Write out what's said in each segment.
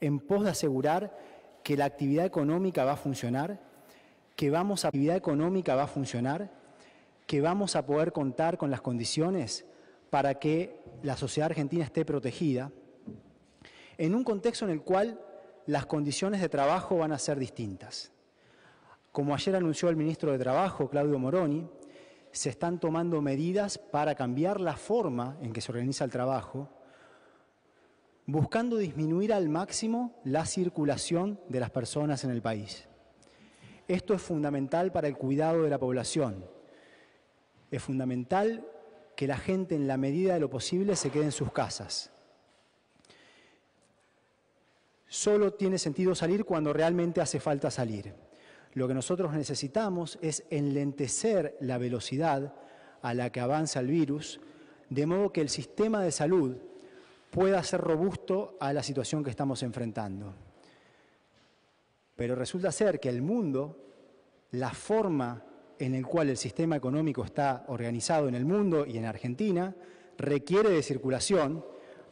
en pos de asegurar que la actividad económica va a funcionar, que vamos a poder contar con las condiciones para que la sociedad argentina esté protegida, en un contexto en el cual las condiciones de trabajo van a ser distintas. Como ayer anunció el ministro de Trabajo, Claudio Moroni, se están tomando medidas para cambiar la forma en que se organiza el trabajo, buscando disminuir al máximo la circulación de las personas en el país. Esto es fundamental para el cuidado de la población. Es fundamental que la gente en la medida de lo posible se quede en sus casas. Solo tiene sentido salir cuando realmente hace falta salir. Lo que nosotros necesitamos es enlentecer la velocidad a la que avanza el virus, de modo que el sistema de salud pueda ser robusto a la situación que estamos enfrentando. Pero resulta ser que el mundo, la forma en la cual el sistema económico está organizado en el mundo y en Argentina, requiere de circulación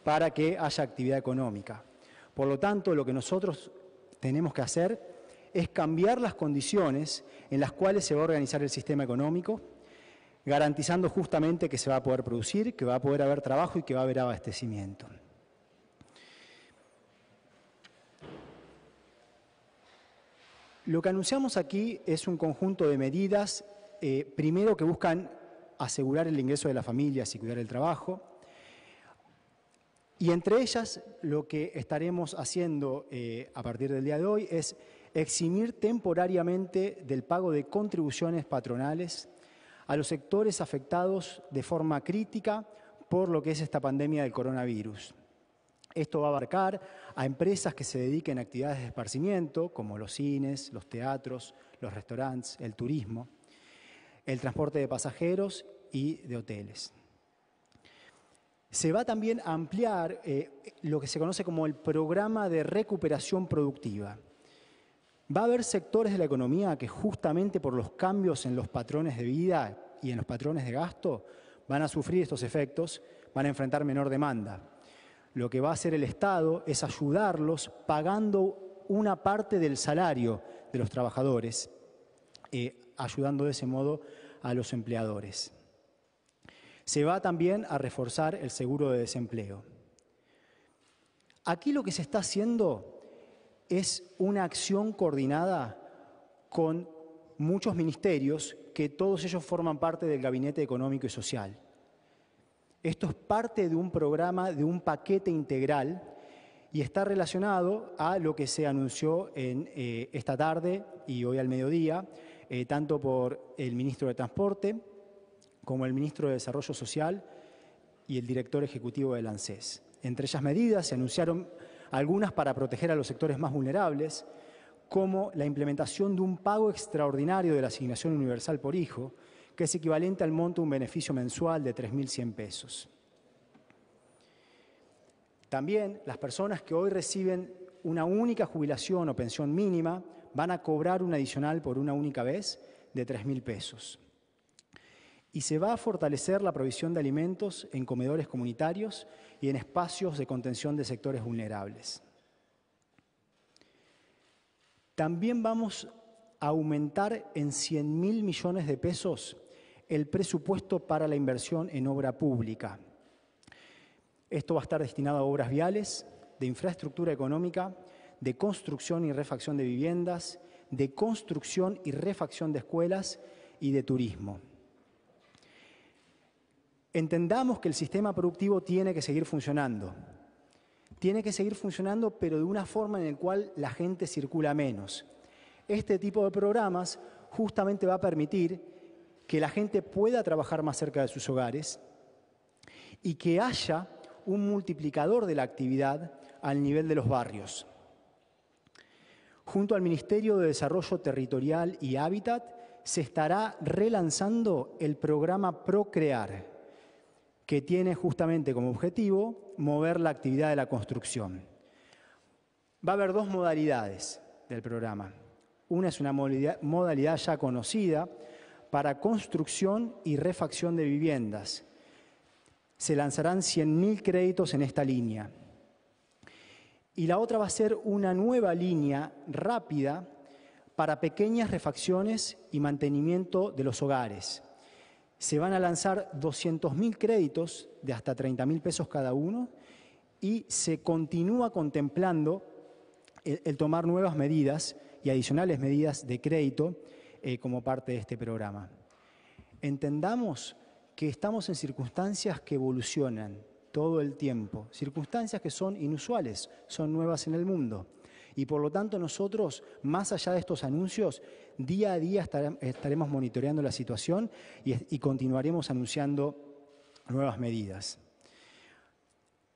para que haya actividad económica. Por lo tanto, lo que nosotros tenemos que hacer es cambiar las condiciones en las cuales se va a organizar el sistema económico, garantizando justamente que se va a poder producir, que va a poder haber trabajo y que va a haber abastecimiento. Lo que anunciamos aquí es un conjunto de medidas, eh, primero que buscan asegurar el ingreso de las familias y cuidar el trabajo, y entre ellas lo que estaremos haciendo eh, a partir del día de hoy es eximir temporariamente del pago de contribuciones patronales a los sectores afectados de forma crítica por lo que es esta pandemia del coronavirus. Esto va a abarcar a empresas que se dediquen a actividades de esparcimiento, como los cines, los teatros, los restaurantes, el turismo, el transporte de pasajeros y de hoteles. Se va también a ampliar eh, lo que se conoce como el programa de recuperación productiva. Va a haber sectores de la economía que justamente por los cambios en los patrones de vida y en los patrones de gasto van a sufrir estos efectos, van a enfrentar menor demanda. Lo que va a hacer el Estado es ayudarlos pagando una parte del salario de los trabajadores, eh, ayudando de ese modo a los empleadores. Se va también a reforzar el seguro de desempleo. Aquí lo que se está haciendo es una acción coordinada con muchos ministerios que todos ellos forman parte del Gabinete Económico y Social. Esto es parte de un programa, de un paquete integral y está relacionado a lo que se anunció en, eh, esta tarde y hoy al mediodía, eh, tanto por el ministro de Transporte como el ministro de Desarrollo Social y el director ejecutivo del ANSES. Entre ellas medidas se anunciaron algunas para proteger a los sectores más vulnerables, como la implementación de un pago extraordinario de la asignación universal por hijo, que es equivalente al monto de un beneficio mensual de 3.100 pesos. También las personas que hoy reciben una única jubilación o pensión mínima van a cobrar un adicional por una única vez de 3.000 pesos. Y se va a fortalecer la provisión de alimentos en comedores comunitarios y en espacios de contención de sectores vulnerables. También vamos a aumentar en 100 mil millones de pesos el presupuesto para la inversión en obra pública. Esto va a estar destinado a obras viales, de infraestructura económica, de construcción y refacción de viviendas, de construcción y refacción de escuelas y de turismo. Entendamos que el sistema productivo tiene que seguir funcionando. Tiene que seguir funcionando, pero de una forma en la cual la gente circula menos. Este tipo de programas justamente va a permitir que la gente pueda trabajar más cerca de sus hogares y que haya un multiplicador de la actividad al nivel de los barrios. Junto al Ministerio de Desarrollo Territorial y Hábitat se estará relanzando el programa Procrear, que tiene justamente como objetivo mover la actividad de la construcción. Va a haber dos modalidades del programa. Una es una modalidad ya conocida para construcción y refacción de viviendas. Se lanzarán 100.000 créditos en esta línea. Y la otra va a ser una nueva línea rápida para pequeñas refacciones y mantenimiento de los hogares. Se van a lanzar 200.000 créditos de hasta 30.000 pesos cada uno y se continúa contemplando el, tomar nuevas medidas y adicionales medidas de crédito eh, como parte de este programa. Entendamos que estamos en circunstancias que evolucionan todo el tiempo, circunstancias que son inusuales, son nuevas en el mundo. Y por lo tanto nosotros, más allá de estos anuncios, día a día estaremos monitoreando la situación y, continuaremos anunciando nuevas medidas.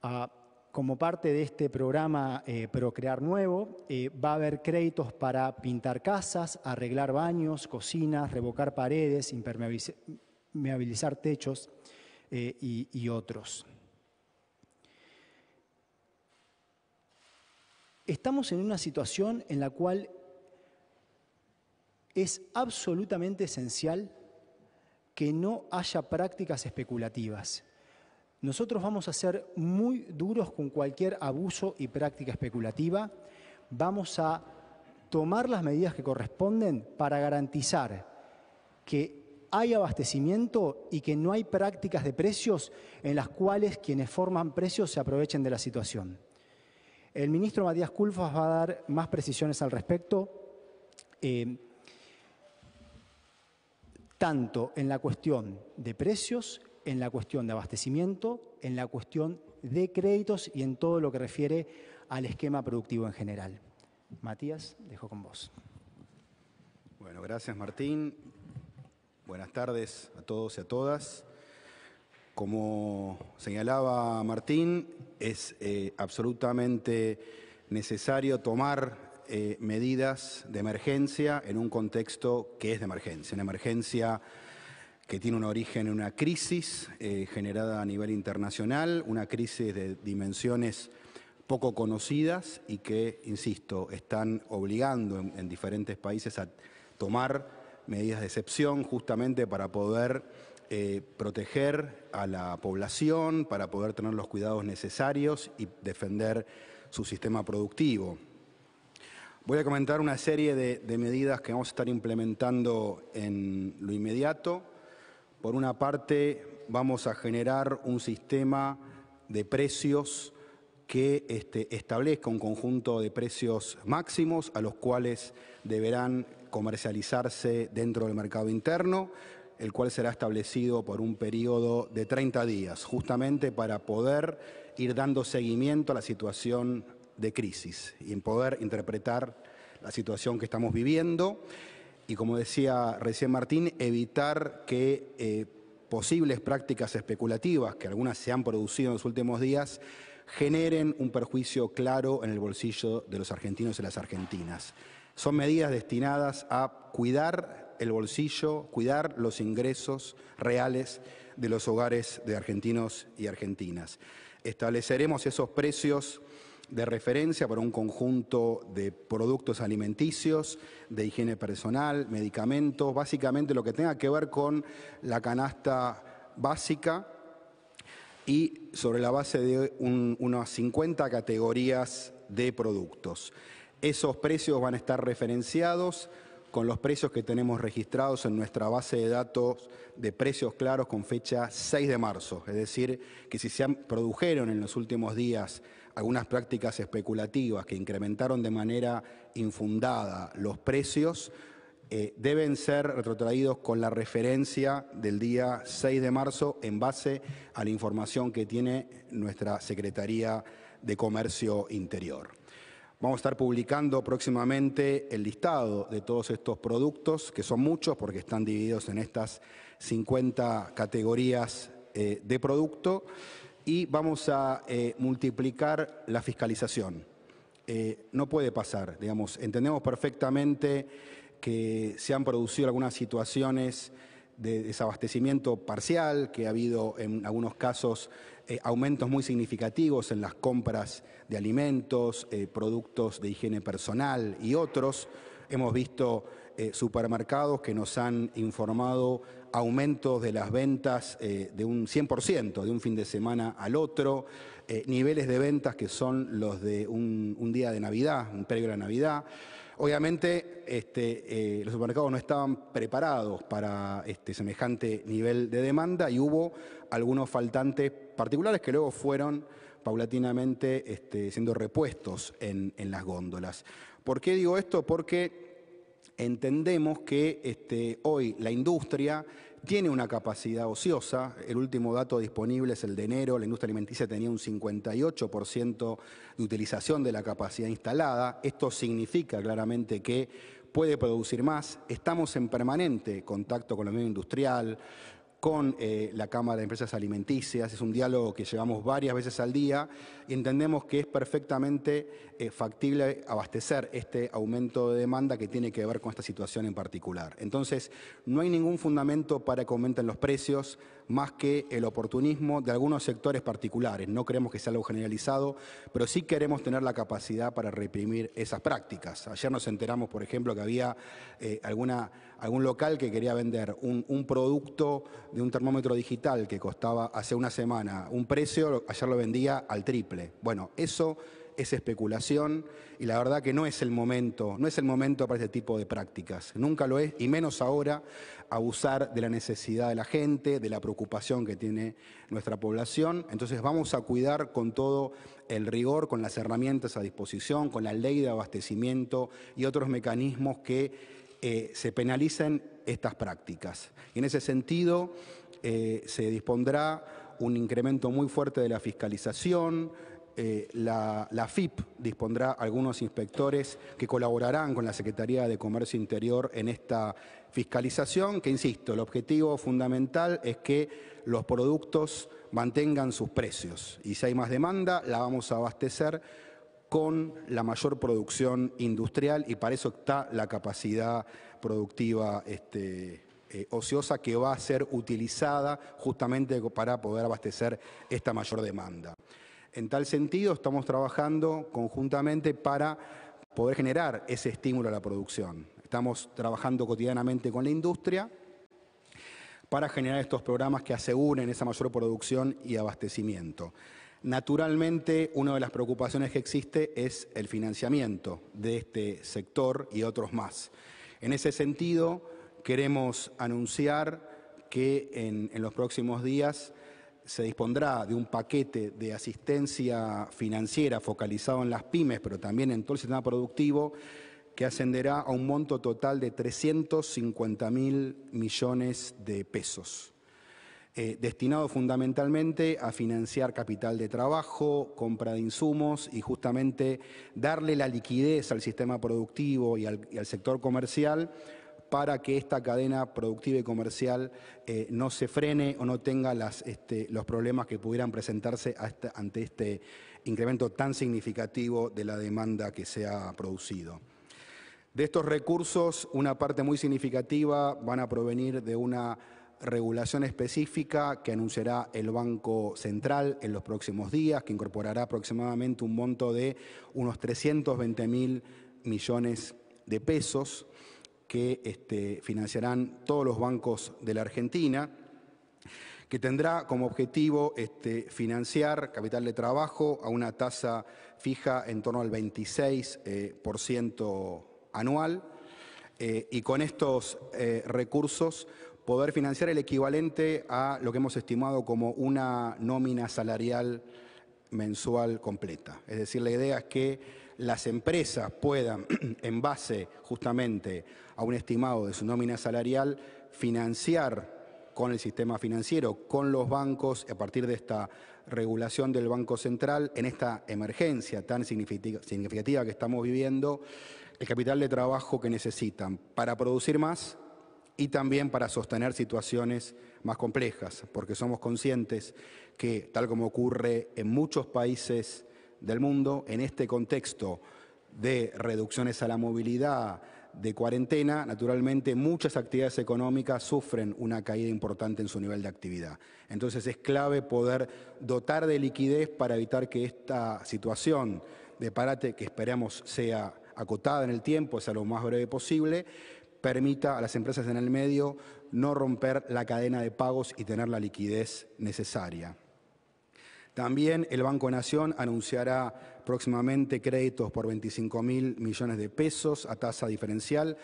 Ah, como parte de este programa eh, Procrear Nuevo, eh, va a haber créditos para pintar casas, arreglar baños, cocinas, revocar paredes, impermeabilizar techos eh, y otros. Estamos en una situación en la cual es absolutamente esencial que no haya prácticas especulativas. Nosotros vamos a ser muy duros con cualquier abuso y práctica especulativa. Vamos a tomar las medidas que corresponden para garantizar que hay abastecimiento y que no hay prácticas de precios en las cuales quienes forman precios se aprovechen de la situación. El ministro Matías Culfas va a dar más precisiones al respecto, eh, tanto en la cuestión de precios, en la cuestión de abastecimiento, en la cuestión de créditos y en todo lo que refiere al esquema productivo en general. Matías, dejo con vos. Bueno, gracias Martín. Buenas tardes a todos y a todas. Como señalaba Martín, es eh, absolutamente necesario tomar eh, medidas de emergencia en un contexto que es de emergencia, una emergencia que tiene un origen en una crisis eh, generada a nivel internacional, una crisis de dimensiones poco conocidas y que, insisto, están obligando en diferentes países a tomar medidas de excepción justamente para poder eh, proteger a la población para poder tener los cuidados necesarios y defender su sistema productivo. Voy a comentar una serie de, medidas que vamos a estar implementando en lo inmediato. Por una parte, vamos a generar un sistema de precios que este, establezca un conjunto de precios máximos a los cuales deberán comercializarse dentro del mercado interno el cual será establecido por un periodo de 30 días, justamente para poder ir dando seguimiento a la situación de crisis y poder interpretar la situación que estamos viviendo y, como decía recién Martín, evitar que eh, posibles prácticas especulativas, que algunas se han producido en los últimos días, generen un perjuicio claro en el bolsillo de los argentinos y las argentinas. Son medidas destinadas a cuidar el bolsillo, cuidar los ingresos reales de los hogares de argentinos y argentinas. Estableceremos esos precios de referencia para un conjunto de productos alimenticios, de higiene personal, medicamentos, básicamente lo que tenga que ver con la canasta básica y sobre la base de unas 50 categorías de productos. Esos precios van a estar referenciados con los precios que tenemos registrados en nuestra base de datos de precios claros con fecha 6 de marzo. Es decir, que si se produjeron en los últimos días algunas prácticas especulativas que incrementaron de manera infundada los precios, eh, deben ser retrotraídos con la referencia del día 6 de marzo en base a la información que tiene nuestra Secretaría de Comercio Interior. Vamos a estar publicando próximamente el listado de todos estos productos, que son muchos porque están divididos en estas 50 categorías eh, de producto, y vamos a eh, multiplicar la fiscalización. Eh, no puede pasar, digamos, entendemos perfectamente que se han producido algunas situaciones de desabastecimiento parcial, que ha habido en algunos casos eh, aumentos muy significativos en las compras de alimentos, eh, productos de higiene personal y otros. Hemos visto eh, supermercados que nos han informado aumentos de las ventas de un 100% de un fin de semana al otro, niveles de ventas que son los de un, día de Navidad, un periodo de Navidad. Obviamente este, los supermercados no estaban preparados para este, semejante nivel de demanda y hubo algunos faltantes particulares que luego fueron paulatinamente este, siendo repuestos en, en las góndolas. ¿Por qué digo esto? Porque entendemos que este, hoy la industria tiene una capacidad ociosa. El último dato disponible es el de enero. La industria alimenticia tenía un 58% de utilización de la capacidad instalada. Esto significa claramente que puede producir más. Estamos en permanente contacto con la medio industrial, con eh, la Cámara de Empresas Alimenticias. Es un diálogo que llevamos varias veces al día y entendemos que es perfectamente eh, factible abastecer este aumento de demanda que tiene que ver con esta situación en particular. Entonces, no hay ningún fundamento para que aumenten los precios más que el oportunismo de algunos sectores particulares. No creemos que sea algo generalizado, pero sí queremos tener la capacidad para reprimir esas prácticas. Ayer nos enteramos, por ejemplo, que había eh, alguna, algún local que quería vender un, un, producto de un termómetro digital que costaba hace una semana un precio, ayer lo vendía al triple. Bueno, eso es especulación y la verdad que no es el momento, no es el momento para este tipo de prácticas, nunca lo es, y menos ahora abusar de la necesidad de la gente, de la preocupación que tiene nuestra población. Entonces vamos a cuidar con todo el rigor, con las herramientas a disposición, con la ley de abastecimiento y otros mecanismos que eh, se penalicen estas prácticas. Y en ese sentido eh, se dispondrá un incremento muy fuerte de la fiscalización, eh, la, FIP dispondrá algunos inspectores que colaborarán con la Secretaría de Comercio Interior en esta fiscalización, que insisto, el objetivo fundamental es que los productos mantengan sus precios y si hay más demanda la vamos a abastecer con la mayor producción industrial y para eso está la capacidad productiva este, eh, ociosa que va a ser utilizada justamente para poder abastecer esta mayor demanda. En tal sentido, estamos trabajando conjuntamente para poder generar ese estímulo a la producción. Estamos trabajando cotidianamente con la industria para generar estos programas que aseguren esa mayor producción y abastecimiento. Naturalmente, una de las preocupaciones que existe es el financiamiento de este sector y otros más. En ese sentido, queremos anunciar que en, los próximos días se dispondrá de un paquete de asistencia financiera focalizado en las pymes, pero también en todo el sistema productivo, que ascenderá a un monto total de 350 mil millones de pesos, eh, destinado fundamentalmente a financiar capital de trabajo, compra de insumos y justamente darle la liquidez al sistema productivo y al sector comercial para que esta cadena productiva y comercial eh, no se frene o no tenga este, los problemas que pudieran presentarse ante este incremento tan significativo de la demanda que se ha producido. De estos recursos, una parte muy significativa van a provenir de una regulación específica que anunciará el Banco Central en los próximos días, que incorporará aproximadamente un monto de unos 320 mil millones de pesos que este, financiarán todos los bancos de la Argentina, que tendrá como objetivo este, financiar capital de trabajo a una tasa fija en torno al 26% eh, anual eh, y con estos eh, recursos poder financiar el equivalente a lo que hemos estimado como una nómina salarial mensual completa. Es decir, la idea es que las empresas puedan, en base justamente a un estimado de su nómina salarial, financiar con el sistema financiero, con los bancos, a partir de esta regulación del Banco Central, en esta emergencia tan significativa que estamos viviendo, el capital de trabajo que necesitan para producir más y también para sostener situaciones más complejas, porque somos conscientes que, tal como ocurre en muchos países del mundo en este contexto de reducciones a la movilidad, de cuarentena, naturalmente muchas actividades económicas sufren una caída importante en su nivel de actividad. Entonces es clave poder dotar de liquidez para evitar que esta situación de parate, que esperamos sea acotada en el tiempo, sea lo más breve posible, permita a las empresas en el medio no romper la cadena de pagos y tener la liquidez necesaria. También el Banco Nación anunciará próximamente créditos por 25 mil millones de pesos a tasa diferencial,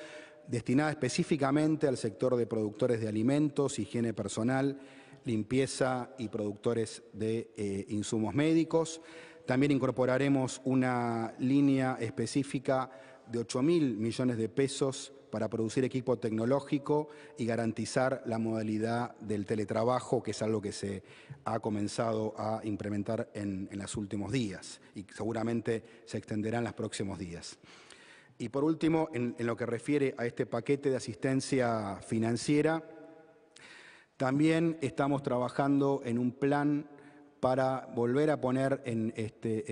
destinada específicamente al sector de productores de alimentos, higiene personal, limpieza y productores de eh, insumos médicos. También incorporaremos una línea específica de 8 mil millones de pesos para producir equipo tecnológico y garantizar la modalidad del teletrabajo, que es algo que se ha comenzado a implementar en, los últimos días y seguramente se extenderá en los próximos días. Y por último, en, lo que refiere a este paquete de asistencia financiera, también estamos trabajando en un plan para volver a poner este,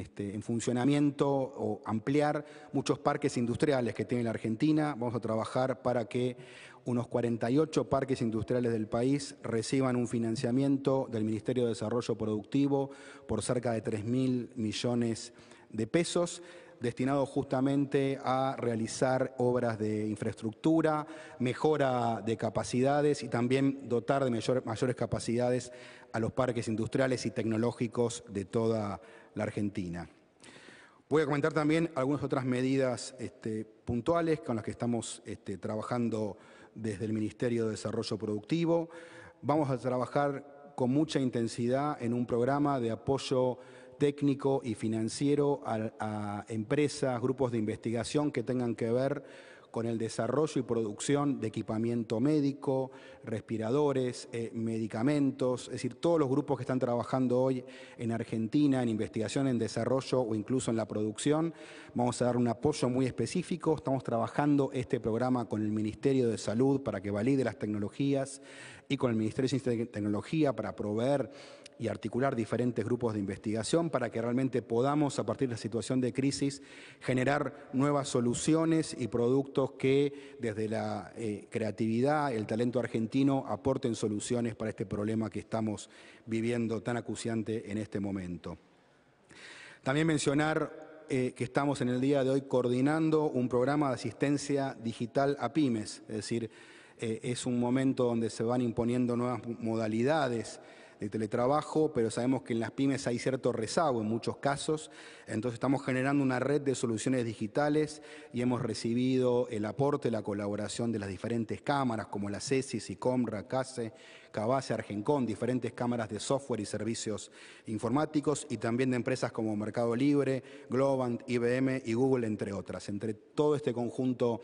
este, en, funcionamiento o ampliar muchos parques industriales que tiene la Argentina. Vamos a trabajar para que unos 48 parques industriales del país reciban un financiamiento del Ministerio de Desarrollo Productivo por cerca de 3 mil millones de pesos destinado justamente a realizar obras de infraestructura, mejora de capacidades y también dotar de mayores capacidades a los parques industriales y tecnológicos de toda la Argentina. Voy a comentar también algunas otras medidas este, puntuales con las que estamos este, trabajando desde el Ministerio de Desarrollo Productivo. Vamos a trabajar con mucha intensidad en un programa de apoyo técnico y financiero a, empresas, grupos de investigación que tengan que ver con el desarrollo y producción de equipamiento médico, respiradores, eh, medicamentos, es decir, todos los grupos que están trabajando hoy en Argentina en investigación, en desarrollo o incluso en la producción. Vamos a dar un apoyo muy específico. Estamos trabajando este programa con el Ministerio de Salud para que valide las tecnologías y con el Ministerio de Ciencia y Tecnología para proveer y articular diferentes grupos de investigación para que realmente podamos, a partir de la situación de crisis, generar nuevas soluciones y productos que desde la eh, creatividad, el talento argentino, aporten soluciones para este problema que estamos viviendo tan acuciante en este momento. También mencionar eh, que estamos en el día de hoy coordinando un programa de asistencia digital a pymes, es decir, eh, es un momento donde se van imponiendo nuevas modalidades de teletrabajo, pero sabemos que en las pymes hay cierto rezago en muchos casos, entonces estamos generando una red de soluciones digitales y hemos recibido el aporte, la colaboración de las diferentes cámaras como la CESIS, ICOMRA, CASE, Cabase, Argencon, diferentes cámaras de software y servicios informáticos y también de empresas como Mercado Libre, Globant, IBM y Google, entre otras. Entre todo este conjunto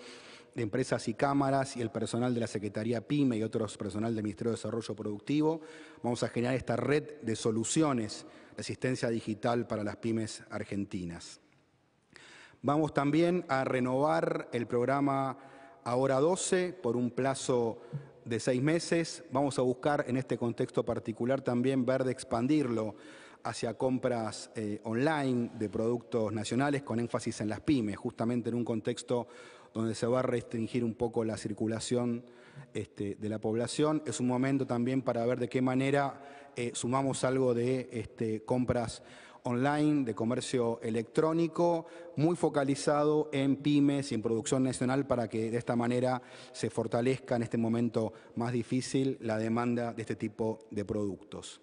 de empresas y cámaras y el personal de la Secretaría PYME y otros personal del Ministerio de Desarrollo Productivo. Vamos a generar esta red de soluciones de asistencia digital para las pymes argentinas. Vamos también a renovar el programa Ahora 12 por un plazo de seis meses. Vamos a buscar en este contexto particular también ver de expandirlo hacia compras eh, online de productos nacionales con énfasis en las pymes, justamente en un contexto donde se va a restringir un poco la circulación este, de la población. Es un momento también para ver de qué manera eh, sumamos algo de este, compras online, de comercio electrónico, muy focalizado en pymes y en producción nacional para que de esta manera se fortalezca en este momento más difícil la demanda de este tipo de productos.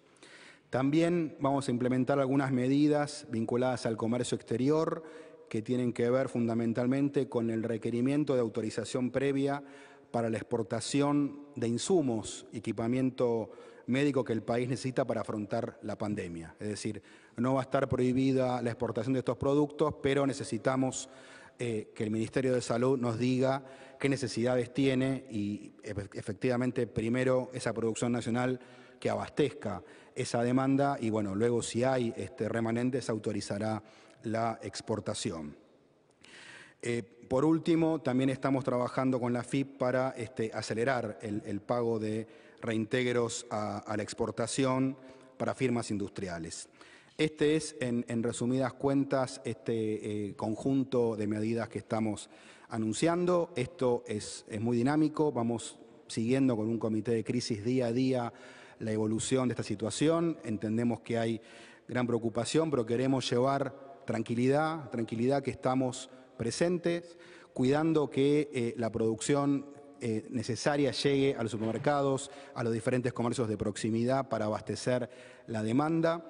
También vamos a implementar algunas medidas vinculadas al comercio exterior que tienen que ver fundamentalmente con el requerimiento de autorización previa para la exportación de insumos, equipamiento médico que el país necesita para afrontar la pandemia. Es decir, no va a estar prohibida la exportación de estos productos, pero necesitamos eh, que el Ministerio de Salud nos diga qué necesidades tiene y efectivamente primero esa producción nacional que abastezca esa demanda y bueno, luego si hay este, remanentes autorizará la exportación. Eh, por último, también estamos trabajando con la FIP para este, acelerar el, pago de reintegros a, la exportación para firmas industriales. Este es, en, resumidas cuentas, este eh, conjunto de medidas que estamos anunciando. Esto es, es muy dinámico, vamos siguiendo con un comité de crisis día a día la evolución de esta situación. Entendemos que hay gran preocupación, pero queremos llevar tranquilidad, tranquilidad que estamos presentes. cuidando que eh, la producción eh, necesaria llegue a los supermercados, a los diferentes comercios de proximidad para abastecer la demanda,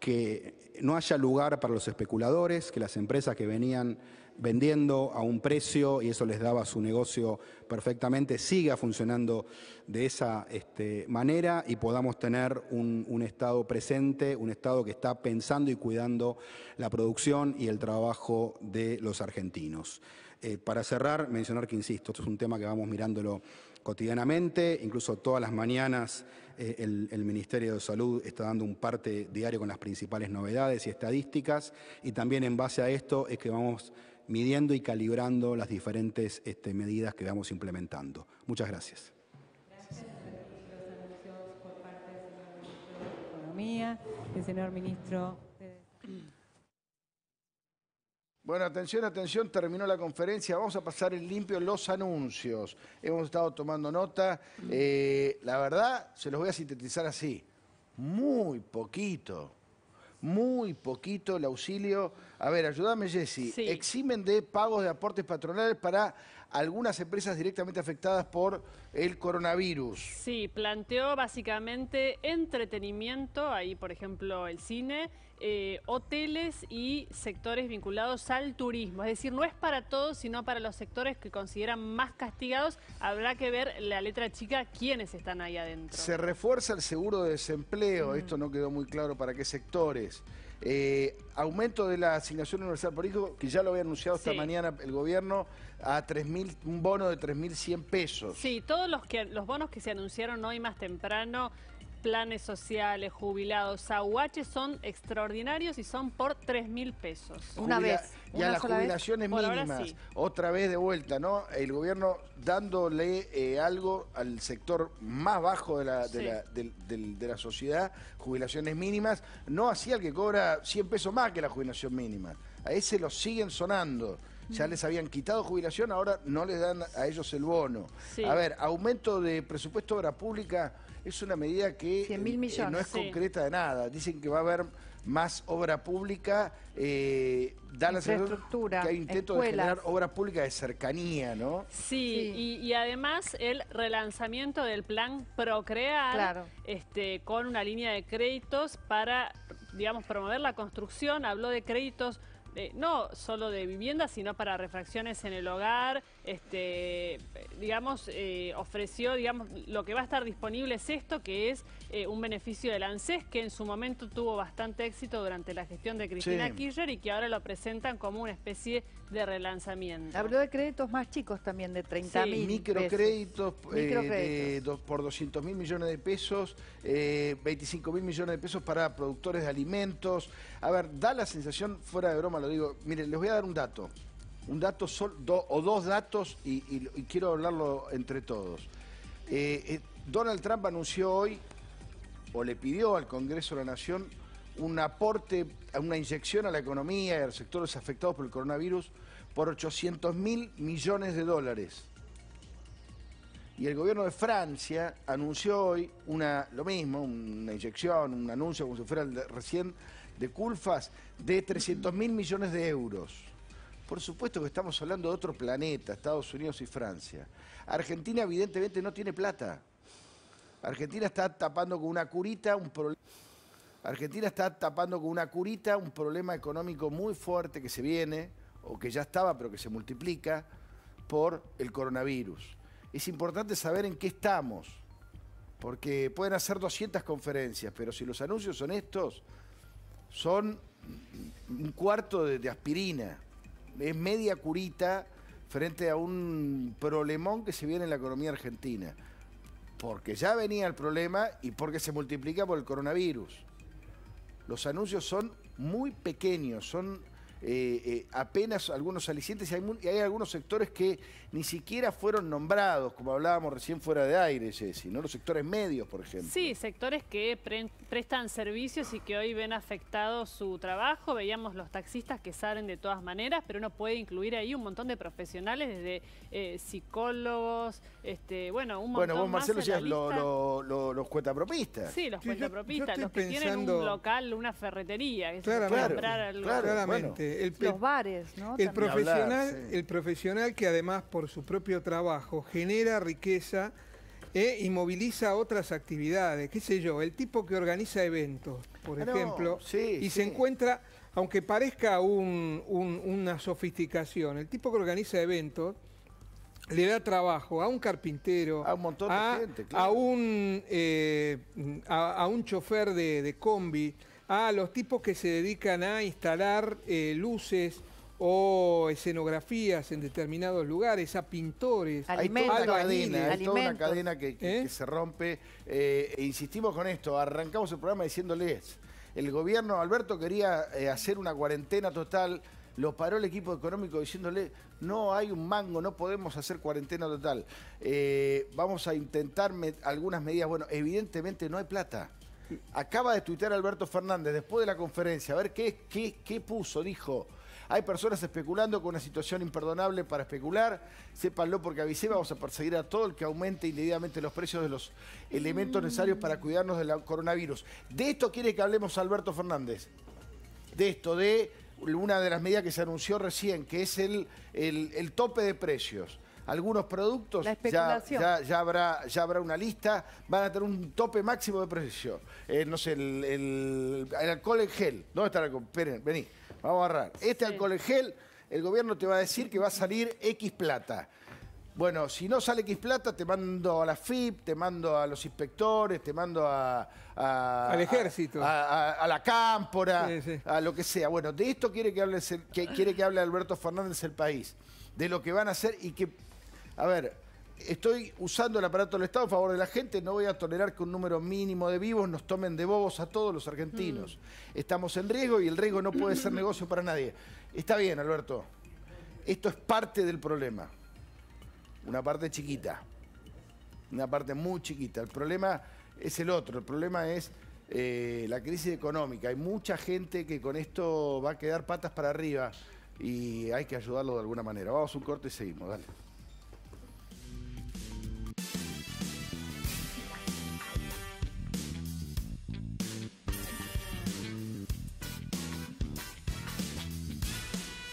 que no haya lugar para los especuladores, que las empresas que venían vendiendo a un precio y eso les daba su negocio perfectamente, siga funcionando de esa este, manera y podamos tener un, Estado presente, un Estado que está pensando y cuidando la producción y el trabajo de los argentinos. Eh, para cerrar, mencionar que, insisto, esto es un tema que vamos mirándolo cotidianamente, incluso todas las mañanas eh, el, Ministerio de Salud está dando un parte diario con las principales novedades y estadísticas, y también en base a esto es que vamos midiendo y calibrando las diferentes este, medidas que vamos implementando. Muchas gracias. Gracias por parte del señor ministro de Economía, el señor ministro bueno, atención, atención, terminó la conferencia. Vamos a pasar en limpio los anuncios. Hemos estado tomando nota. Eh, la verdad, se los voy a sintetizar así. Muy poquito, muy poquito el auxilio. A ver, ayúdame, Jessy. Eximen de pagos de aportes patronales para algunas empresas directamente afectadas por el coronavirus. Sí, planteó básicamente entretenimiento, ahí por ejemplo el cine, eh, hoteles y sectores vinculados al turismo. Es decir, no es para todos, sino para los sectores que consideran más castigados. Habrá que ver la letra chica quiénes están ahí adentro. Se refuerza el seguro de desempleo, esto no quedó muy claro para qué sectores. Eh, aumento de la asignación universal por hijo, que ya lo había anunciado esta mañana el gobierno, a 3.000, un bono de 3.100 pesos. Sí, todos los, que, los bonos que se anunciaron hoy más temprano planes sociales, jubilados, aguaches son extraordinarios y son por 3 mil pesos. Una vez. Y a las jubilaciones mínimas, otra vez de vuelta, ¿no? El gobierno dándole eh, algo al sector más bajo de la, de, la, sociedad, jubilaciones mínimas, no hacía el que cobra 100 pesos más que la jubilación mínima. A ese lo siguen sonando ya les habían quitado jubilación, ahora no les dan a ellos el bono. A ver, aumento de presupuesto de obra pública es una medida que eh, no es concreta de nada. Dicen que va a haber más obra pública, eh, da la sensación que hay intento de generar obra pública de cercanía, ¿no? Sí, Y, además el relanzamiento del plan Procrear, este, con una línea de créditos para, digamos, promover la construcción, habló de créditos no solo de vivienda, sino para refracciones en el hogar. Este, digamos, eh, ofreció, digamos, lo que va a estar disponible es esto, que es eh, un beneficio del ANSES, que en su momento tuvo bastante éxito durante la gestión de Cristina Kirchner y que ahora lo presentan como una especie de relanzamiento. Habló de créditos más chicos también, de 30 mil Microcréditos, eh, por 200 mil millones de pesos, 25 mil millones de pesos para productores de alimentos. A ver, da la sensación, fuera de broma lo digo, miren, les voy a dar un dato un dato o dos datos y, quiero hablarlo entre todos. Eh, eh, Donald Trump anunció hoy, o le pidió al Congreso de la Nación, un aporte, una inyección a la economía y a los sectores afectados por el coronavirus por 800 mil millones de dólares. Y el gobierno de Francia anunció hoy una, lo mismo, una inyección, un anuncio como si fuera el de, recién de Culfas, de 300 mil millones de euros. Por supuesto que estamos hablando de otro planeta, Estados Unidos y Francia. Argentina evidentemente no tiene plata. Argentina está tapando con una curita un problema. Argentina está tapando con una curita un problema económico muy fuerte que se viene, o que ya estaba, pero que se multiplica, por el coronavirus. Es importante saber en qué estamos, porque pueden hacer 200 conferencias, pero si los anuncios son estos, son un cuarto de aspirina es media curita frente a un problemón que se viene en la economía argentina. Porque ya venía el problema y porque se multiplica por el coronavirus. Los anuncios son muy pequeños, son eh, eh, apenas algunos alicientes y hay, algunos sectores que ni siquiera fueron nombrados, como hablábamos recién fuera de aire, Jessy, ¿no? Los sectores medios, por ejemplo. Sí, sectores que prestan servicios y que hoy ven afectado su trabajo. Veíamos los taxistas que salen de todas maneras, pero uno puede incluir ahí un montón de profesionales, desde eh, psicólogos, este, bueno, un montón Bueno, vos, Marcelo, ya los cuentapropistas. Sí, los cuentapropistas, los que tienen un local, una ferretería. Que claramente, claramente el, los bares, ¿no? El profesional, el profesional que además por su propio trabajo genera riqueza eh, y moviliza otras actividades, qué sé yo, el tipo que organiza eventos, por ah, ejemplo, y se encuentra, aunque parezca una sofisticación, el tipo que organiza eventos le da trabajo a un carpintero, a un montón de gente, a, un, eh, a, un chofer de, combi, a los tipos que se dedican a instalar eh, luces o escenografías en determinados lugares, a pintores, hay toda una cadena, hay toda una cadena que, ¿Eh? se rompe. e insistimos con esto, arrancamos el programa diciéndoles, el gobierno, Alberto quería hacer una cuarentena total lo paró el equipo económico diciéndole, no hay un mango, no podemos hacer cuarentena total. Eh, vamos a intentar algunas medidas. Bueno, evidentemente no hay plata. Acaba de tuitear Alberto Fernández después de la conferencia, a ver qué, qué, qué puso, dijo. Hay personas especulando con una situación imperdonable para especular. Sépanlo porque avisé, vamos a perseguir a todo el que aumente indebidamente los precios de los elementos necesarios para cuidarnos del coronavirus. De esto quiere que hablemos Alberto Fernández. De esto, de una de las medidas que se anunció recién, que es el, el, tope de precios. Algunos productos ya, ya, habrá, ya habrá una lista, van a tener un tope máximo de precio. Eh, no sé, el, alcohol en gel. ¿Dónde está el alcohol? Esperen, vení, vamos a agarrar. Este alcohol en gel, el gobierno te va a decir que va a salir X plata. Bueno, si no sale X plata, te mando a la FIP, te mando a los inspectores, te mando a... Al ejército. A, la cámpora, a lo que sea. Bueno, de esto quiere que, hable, que, quiere que hable Alberto Fernández el país. De lo que van a hacer y que... A ver, estoy usando el aparato del Estado a favor de la gente, no voy a tolerar que un número mínimo de vivos nos tomen de bobos a todos los argentinos. Mm. Estamos en riesgo y el riesgo no puede ser negocio para nadie. Está bien, Alberto. Esto es parte del problema una parte chiquita, una parte muy chiquita. El problema es el otro, el problema es eh, la crisis económica. Hay mucha gente que con esto va a quedar patas para arriba y hay que ayudarlo de alguna manera. Vamos a un corte y seguimos, dale.